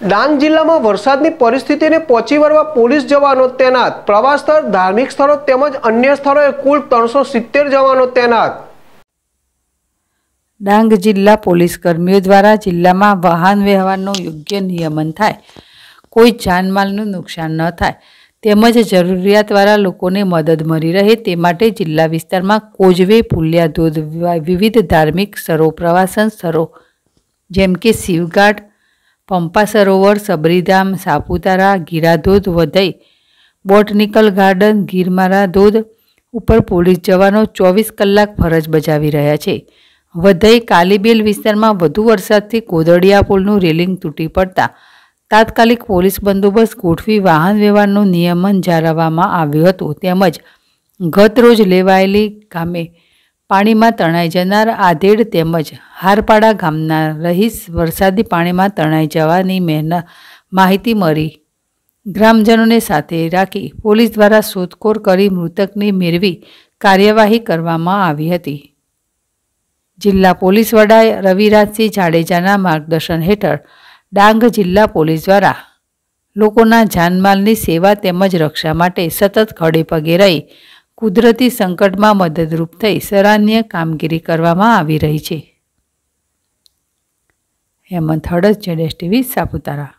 ડાંગ જિલ્લામાં વરસાદની પરિસ્થિતિને પહોંચી વળવા પોલીસ જવાનો તૈનાત. પ્રવાસ સ્થળ, ધાર્મિક સ્થળો તેમજ અન્ય સ્થળોએ કુલ ત્રણસો સિત્તેર જવાનો તૈનાત. ડાંગ જિલ્લા પોલીસ કર્મીઓ દ્વારા જિલ્લામાં વાહન વ્યવહારનું યોગ્ય નિયમન થાય. કોઈ જાનમાલનું નુકસાન ન થાય. તેમજ જરૂરિયાતવાળા લોકોને મદદ મળી રહે તે માટે જિલ્લા વિસ્તારમાં કોજવે પુલિયા ધોધ વિવિધ ધાર્મિક સ્થળો, પ્રવાસન સ્થળો જેમ કે શિવઘાટ પંપા સરોવર સબરીધામ, સાપુતારા, ગીરાધોધ વધઈ. બોટનિકલ ગાર્ડન, ગીરમારા ધોધ ઉપર પોલીસ જવાનો ચોવીસ કલાક ફરજ બજાવી રહ્યા છે. વધઈ કાલીબેલ વિસ્તારમાં વધુ વરસાદથી કોદડિયા પુલનું રેલિંગ તૂટી પડતા તાત્કાલિક પોલીસ બંદોબસ્ત ગોઠવી વાહન વ્યવહારનું નિયમન જાળવવામાં આવ્યું હતું. તેમજ ગત રોજ લેવાયેલી ગામે પાણીમાં તણાઈ જનાર આધેડ તેમજ હારપાડા ગામના રહીશ વરસાદી પાણીમાં તણાઈ જવાની મહેન, માહિતી મળી. ગ્રામજનોને સાથે રાખી પોલીસ દ્વારા શોધખોળ કરી મૃતકને મેળવી કાર્યવાહી કરવામાં આવી હતી. જિલ્લા પોલીસ વડા રવિરાજસિંહ જાડેજાના માર્ગદર્શન હેઠળ ડાંગ જિલ્લા પોલીસ દ્વારા લોકોના જાનમાલની સેવા તેમજ રક્ષા માટે સતત ખડે પગે રહી કુદરતી સંકટમાં મદદરૂપ થઈ સરાહનીય કામગીરી કરવામાં આવી રહી છે. હેમંત હળદ, જેડેશ ટીવી, સાપુતારા.